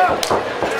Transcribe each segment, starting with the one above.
えっ?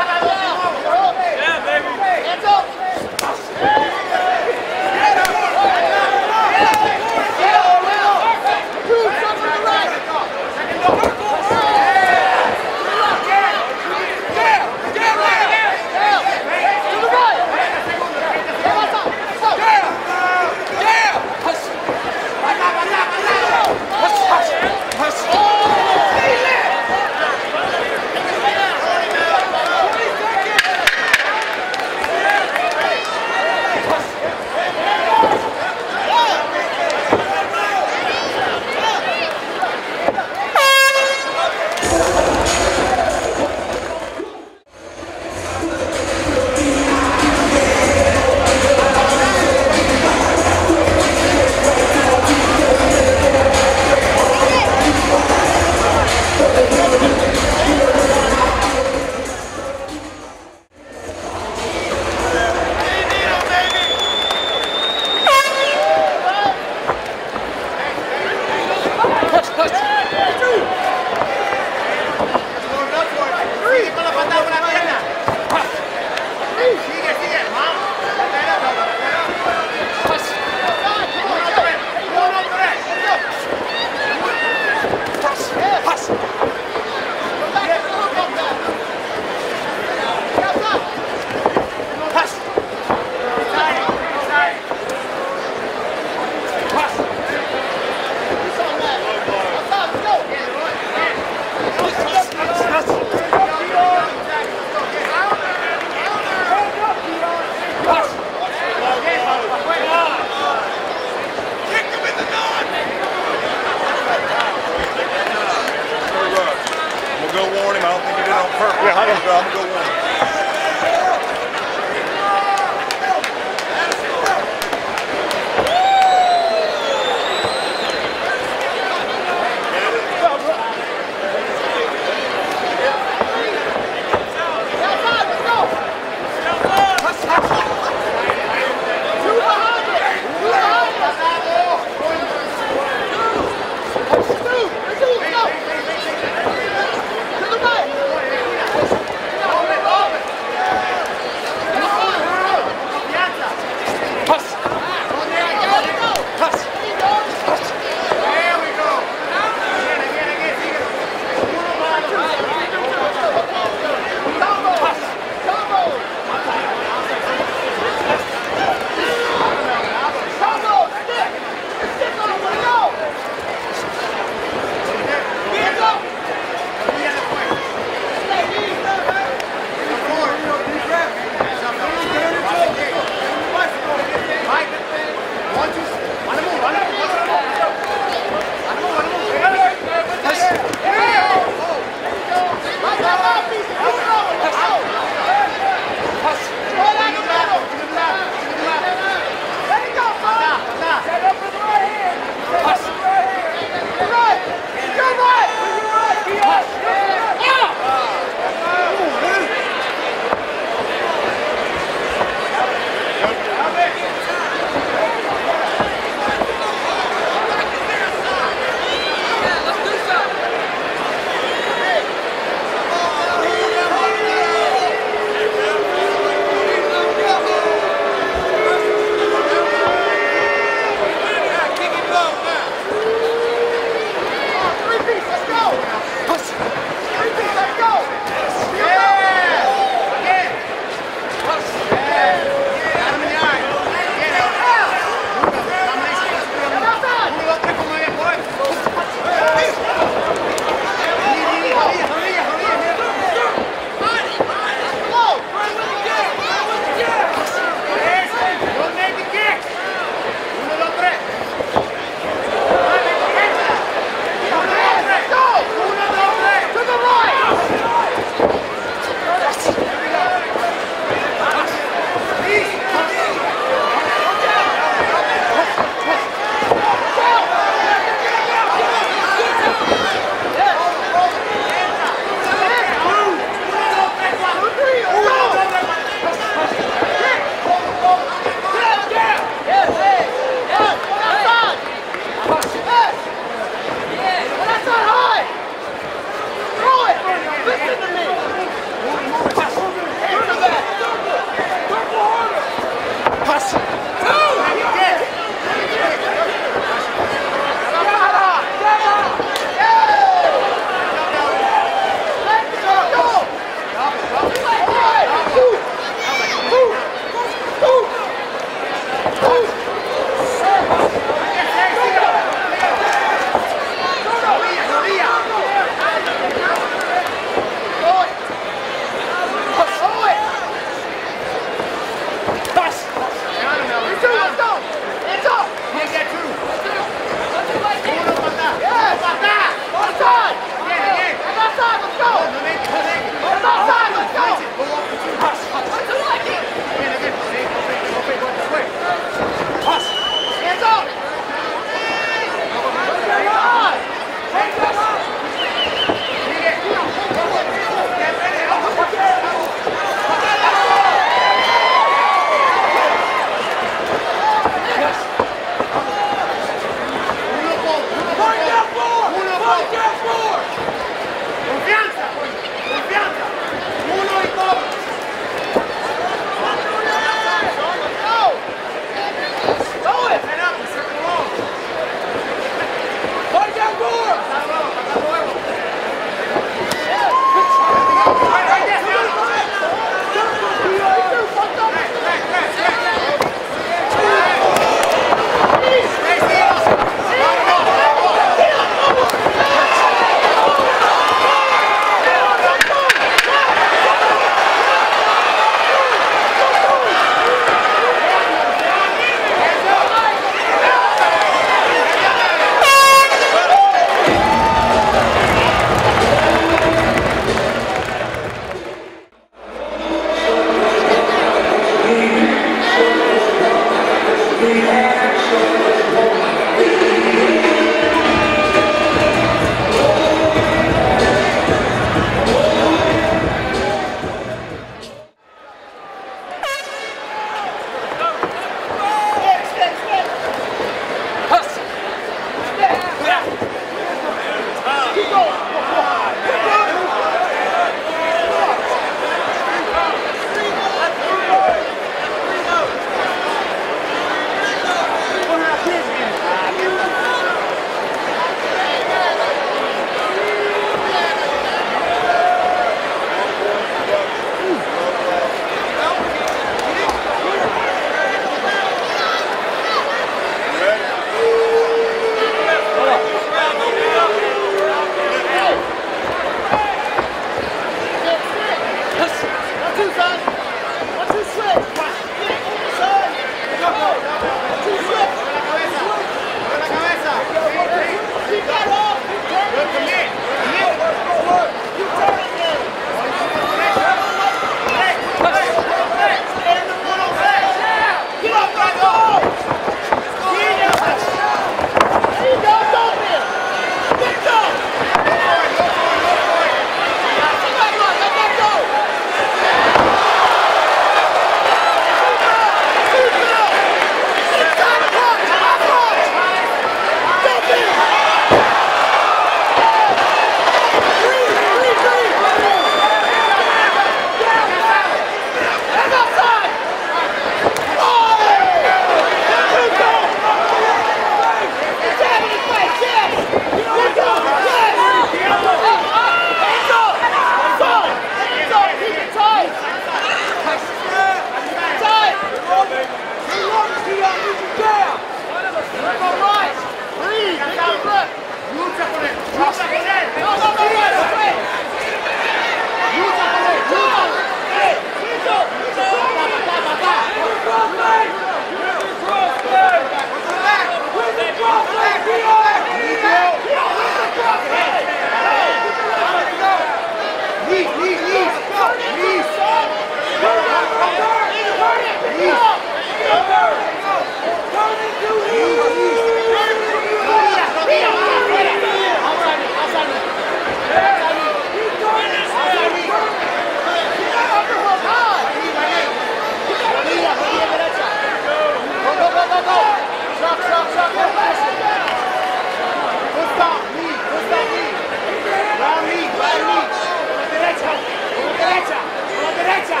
derecha.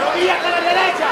Rodillas a la derecha.